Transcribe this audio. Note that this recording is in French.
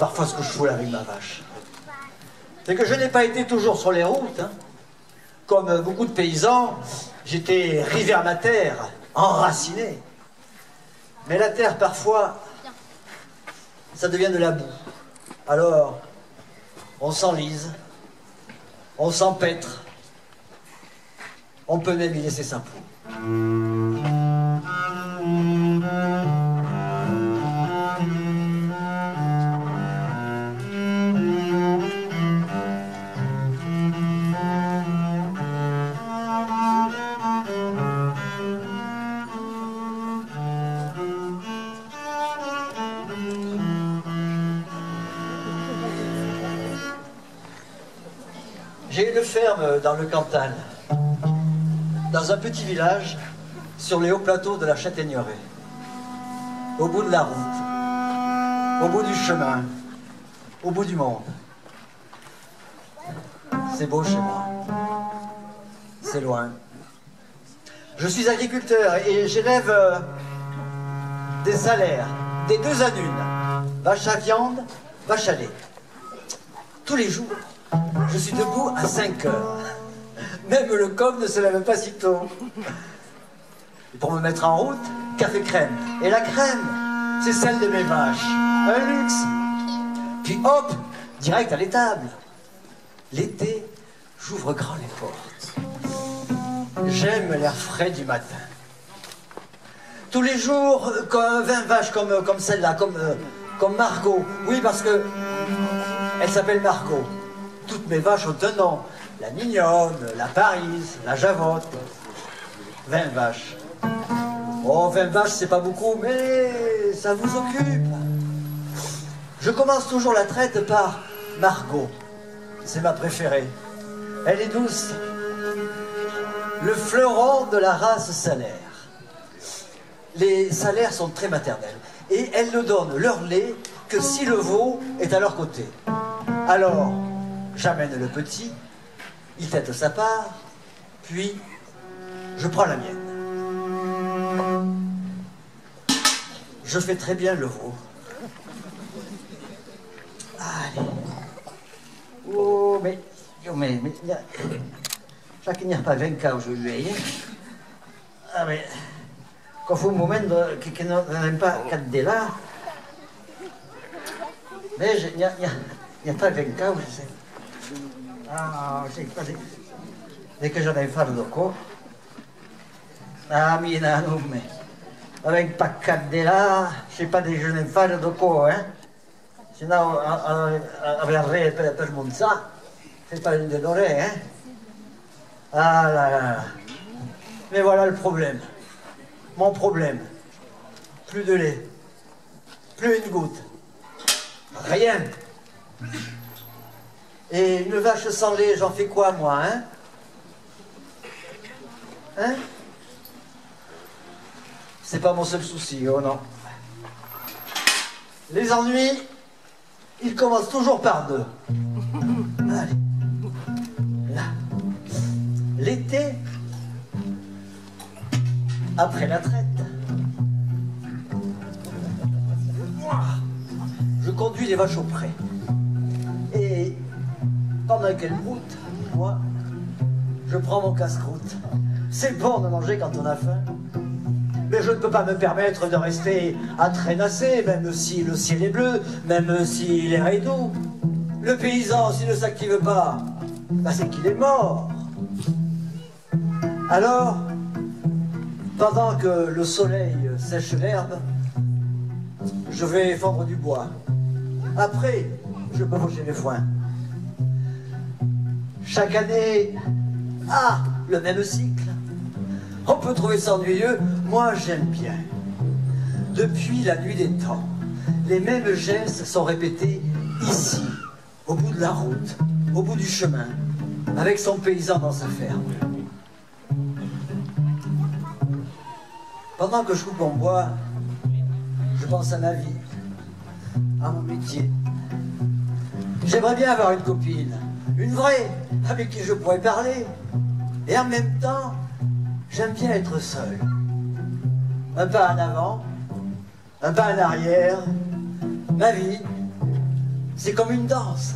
parfois ce que je fous avec ma vache. C'est que je n'ai pas été toujours sur les routes. hein. Comme beaucoup de paysans, j'étais rivé à ma terre, enraciné. Mais la terre, parfois, ça devient de la boue. Alors, on s'enlise, on s'empêtre, on peut même y laisser sa peau. Une ferme dans le Cantal, dans un petit village sur les hauts plateaux de la Châtaigneraie, au bout de la route, au bout du chemin, au bout du monde. C'est beau chez moi. C'est loin. Je suis agriculteur et j'élève euh, des salaires, des deux à une. Vache à viande, vache à lait. Tous les jours, je suis debout à 5 heures. Même le coq ne se lève pas si tôt. Pour me mettre en route, café crème. Et la crème, c'est celle de mes vaches. Un luxe. Puis hop, direct à l'étable. L'été, j'ouvre grand les portes. J'aime l'air frais du matin. Tous les jours, comme 20 vaches comme, comme celle-là, comme, euh, comme Margot. Oui, parce que elle s'appelle Margot. Toutes mes vaches un nom. La mignonne, la Parise, la javotte. 20 vaches. Oh, 20 vaches, c'est pas beaucoup, mais ça vous occupe. Je commence toujours la traite par Margot. C'est ma préférée. Elle est douce. Le fleuron de la race salaire. Les salaires sont très maternels. Et elles ne donnent leur lait que si le veau est à leur côté. Alors, j'amène le petit, il tête sa part, puis je prends la mienne. Je fais très bien le veau. Allez. Oh, mais, oh, mais, mais, il n'y a pas 20 cas aujourd'hui. hein. Ah, mais, quand un moment de- que, que n'aime pas 4 de là, mais il n'y a pas 20 cas, je sais. Ah, je sais pas, dès- dès que j'en ai fait de quoi. Ah, mina, non, mais, avec pas 4 de là, je sais pas déjeuner faire de quoi, hein. Sinon, avrei per, per Monza, c'est pas une de l'oreille, hein. Ah là là là. Mais voilà le problème. Mon problème. Plus de lait. Plus une goutte. Rien. Et une vache sans lait, j'en fais quoi, moi, hein Hein C'est pas mon seul souci, oh non. Les ennuis, ils commencent toujours par deux. Allez. Là. L'été, après la traite, je conduis les vaches au pré. Et pendant qu'elles broutent, moi, je prends mon casse-croûte. C'est bon de manger quand on a faim. Mais je ne peux pas me permettre de rester à traînasser, même si le ciel est bleu, même si l'air est doux. Le paysan, s'il ne s'active pas, bah, c'est qu'il est mort. Alors, pendant que le soleil sèche l'herbe, je vais fendre du bois. Après, je peux faucher les foins. Chaque année, ah, le même cycle. On peut trouver ça ennuyeux, moi j'aime bien. Depuis la nuit des temps, les mêmes gestes sont répétés ici, au bout de la route, au bout du chemin, avec son paysan dans sa ferme. Pendant que je coupe mon bois, je pense à ma vie, à mon métier. J'aimerais bien avoir une copine, une vraie, avec qui je pourrais parler. Et en même temps, j'aime bien être seul. Un pas en avant, un pas en arrière, ma vie, C'est comme une danse.